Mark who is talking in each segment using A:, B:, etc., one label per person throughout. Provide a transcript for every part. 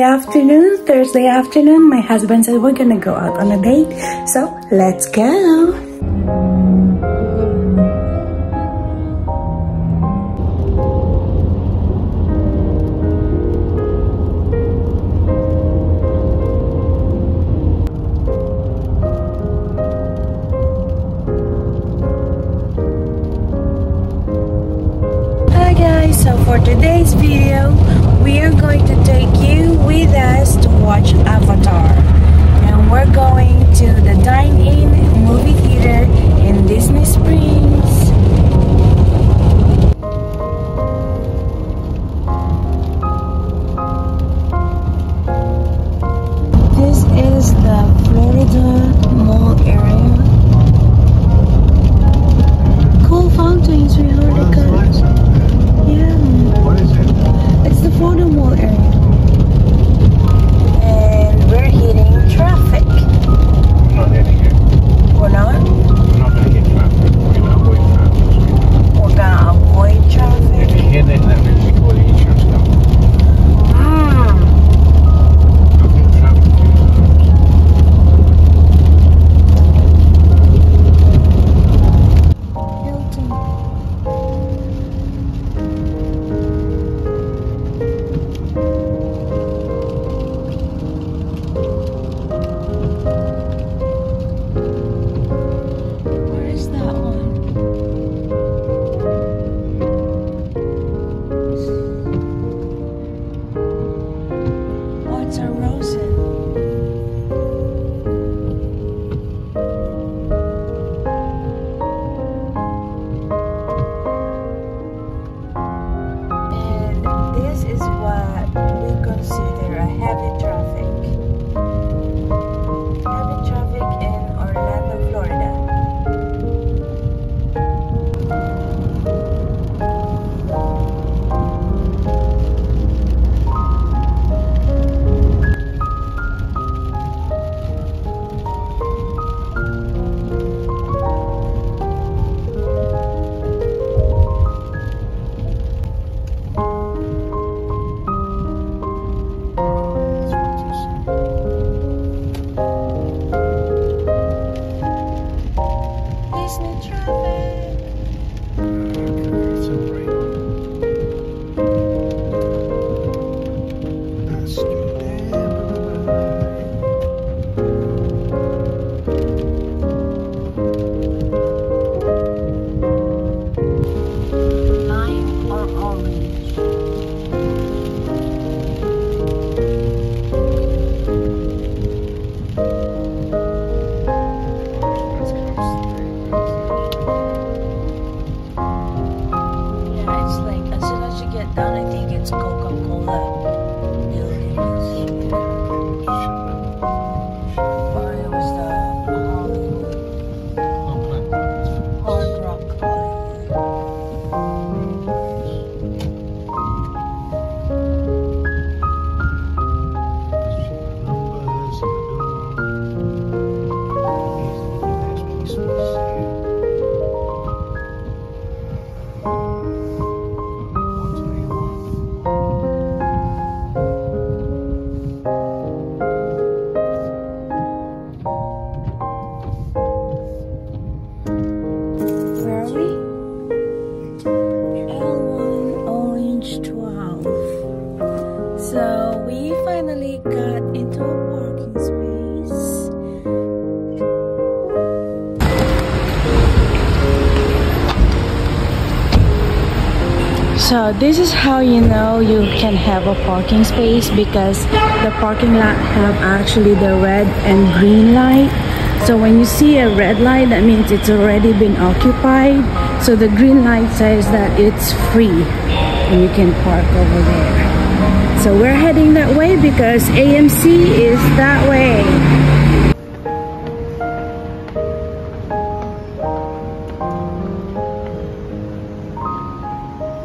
A: Afternoon, Thursday afternoon. My husband said we're gonna go out on a date. So let's go. Disney
B: So
A: we finally got into a parking space. So this is how you know you can have a parking space because the parking lot have actually the red and green light. So when you see a red light, that means it's already been occupied. So the green light says that it's free and you can park over there. So we're heading that way because AMC is that way.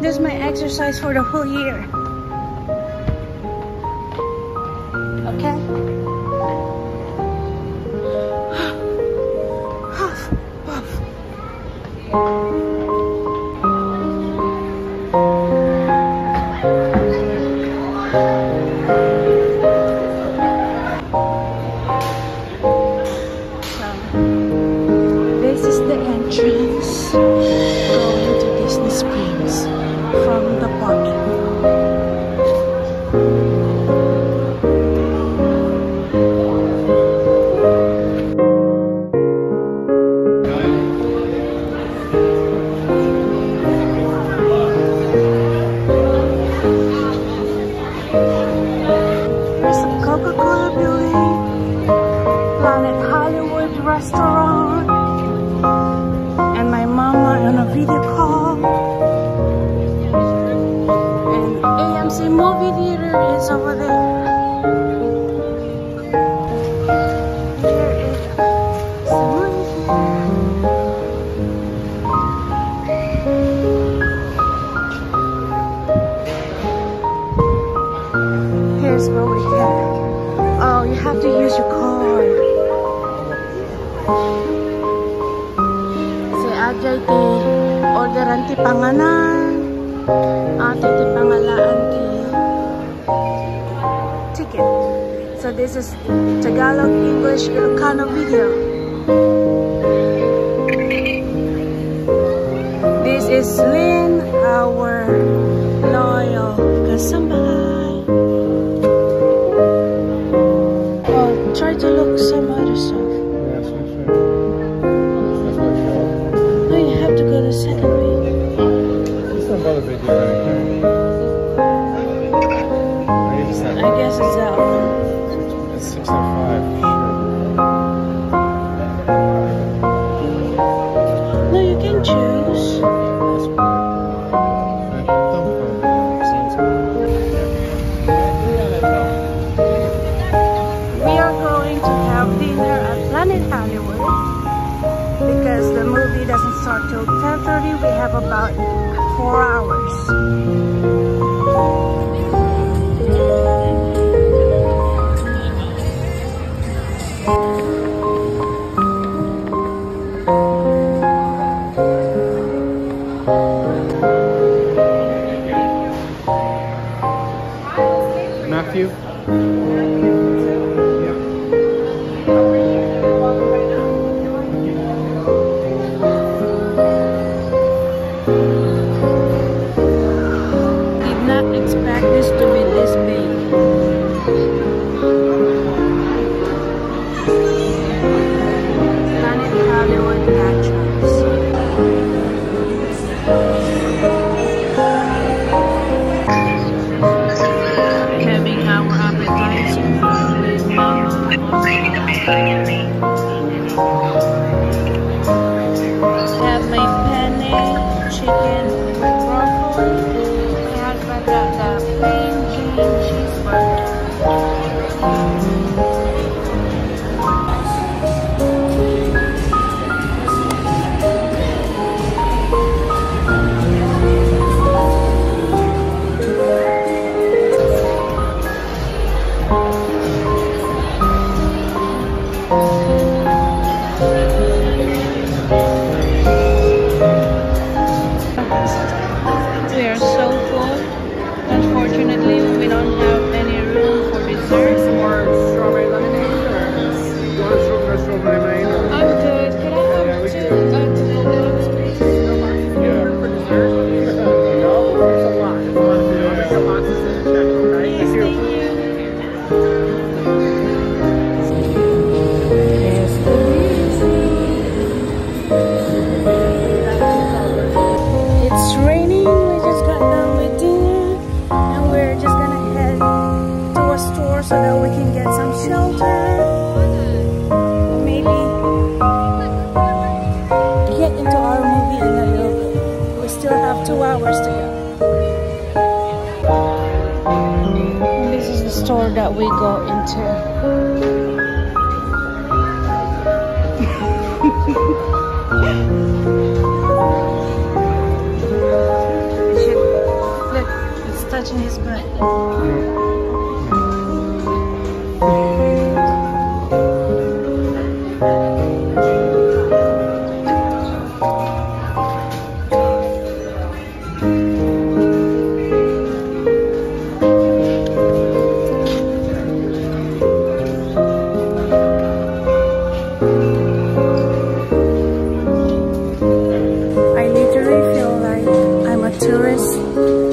A: This is my exercise for the whole year. Okay? ti orderan ti panganan ati ah, ti pangalaan ti ticket so this is Tagalog English Ilocano video. This is Lynn our loyal
B: kasambahan I
A: guess it's that one.
B: It's 605.
A: you. chickens. store that we go into. Look, it's touching his butt. tourists.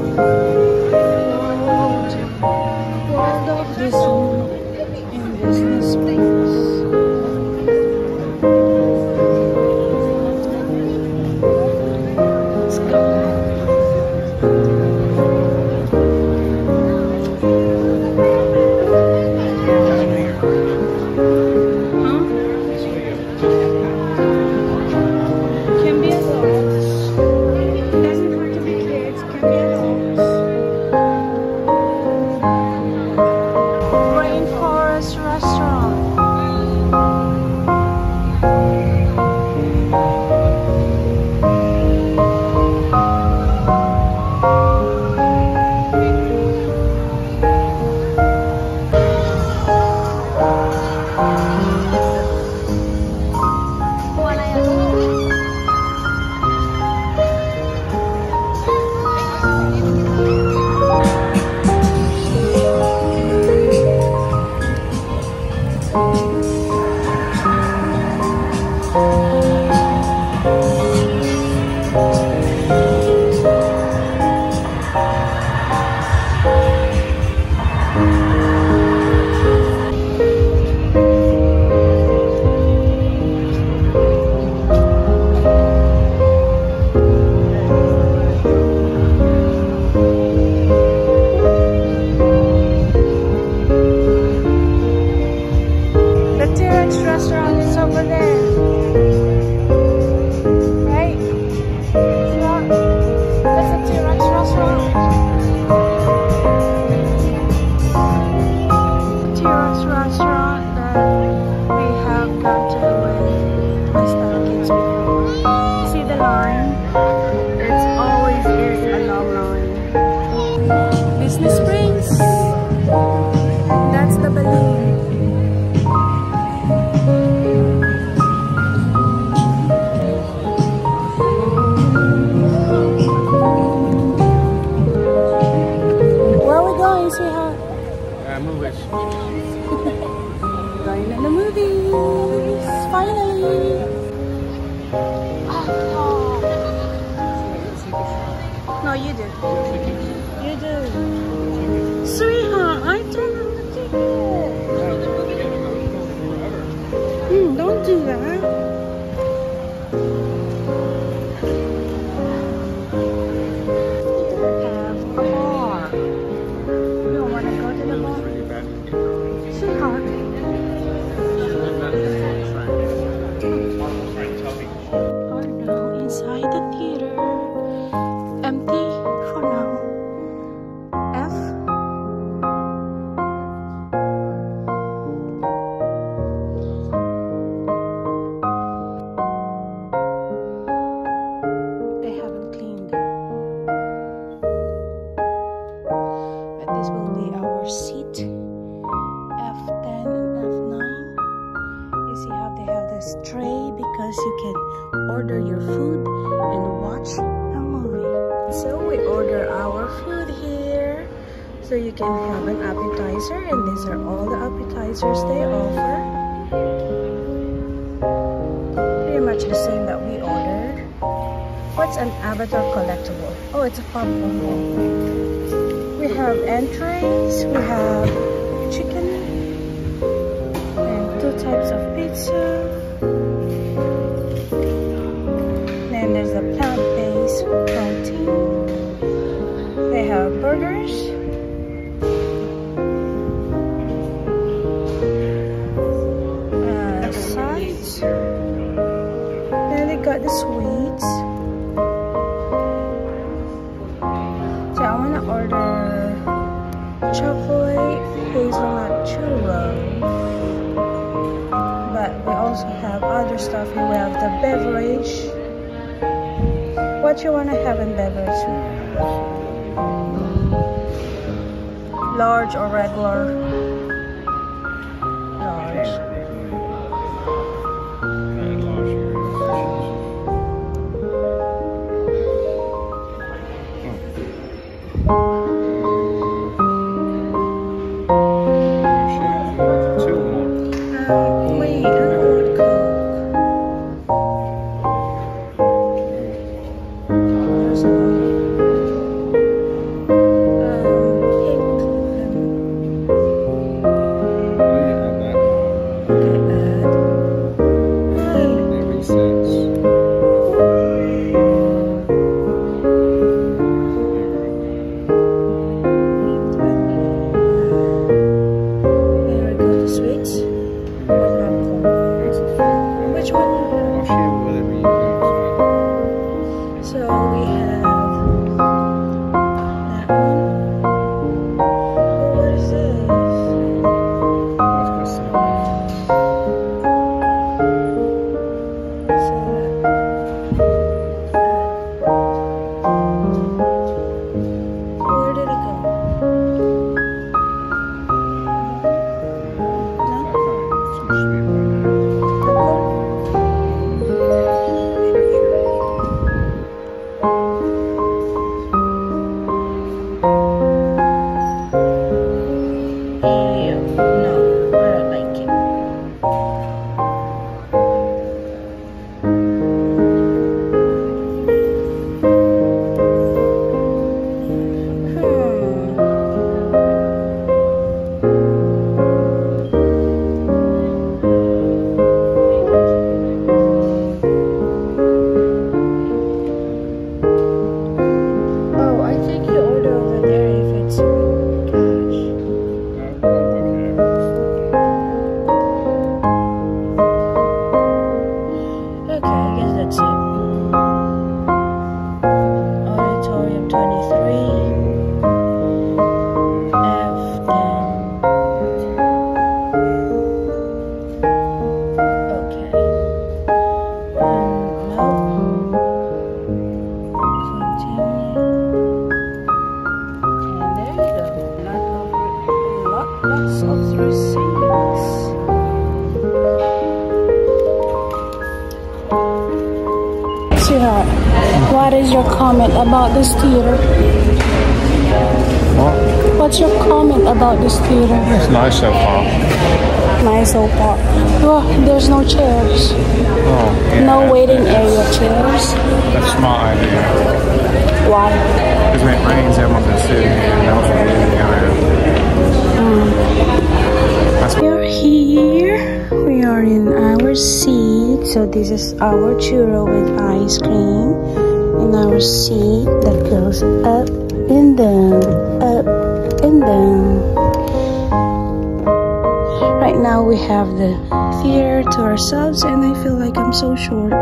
A: うん。so you can have an appetizer and these are all the appetizers they offer. Pretty much the same that we ordered. What's an avatar collectible? Oh it's a popcorn we have entrees we have chicken and two types of pizza. Sweets. So I wanna order chocolate hazelnut churro. But we also have other stuff here. We have the beverage. What you wanna have in beverage? Large or regular? About this theater? What's your comment about this theater?
B: It's nice so far.
A: Nice so far. Well, there's no chairs.
B: Oh, yeah.
A: No waiting area chairs.
B: That's smart idea.
A: Why?
B: Because when it rains, everyone can sit here and be in the area. Mm. That's
A: We are here. We are in our seat. So this is our churro with ice cream. In our seat that goes up and down, up and down. Right now we have the theater to ourselves and I feel like I'm so short.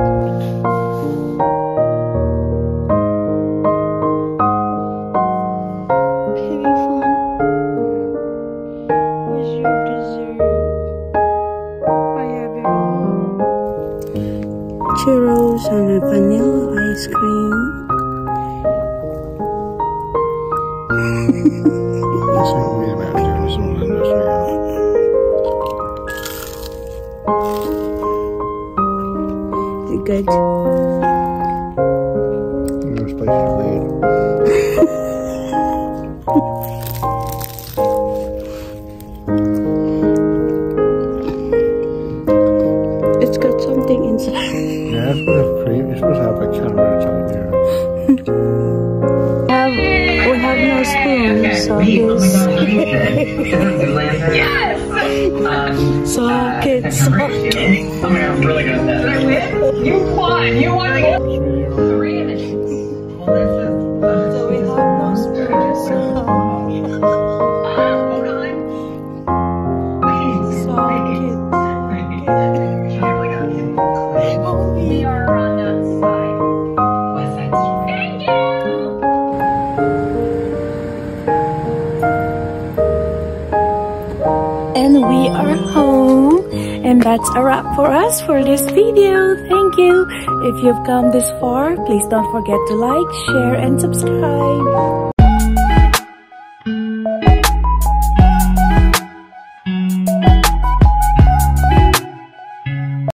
A: Is it good?
B: This place is weird.
A: It's got something inside.
B: Yeah, it's supposed to have cream. It's supposed to have a camera or something here.
A: We have, we have no spoon, so this.
C: Um,
A: Suck it, suck it.
C: my god, I'm really good at that. Did I win? You won! You won again!
A: Us for this video. Thank you. If you've come this far, please don't forget to like, share, and subscribe.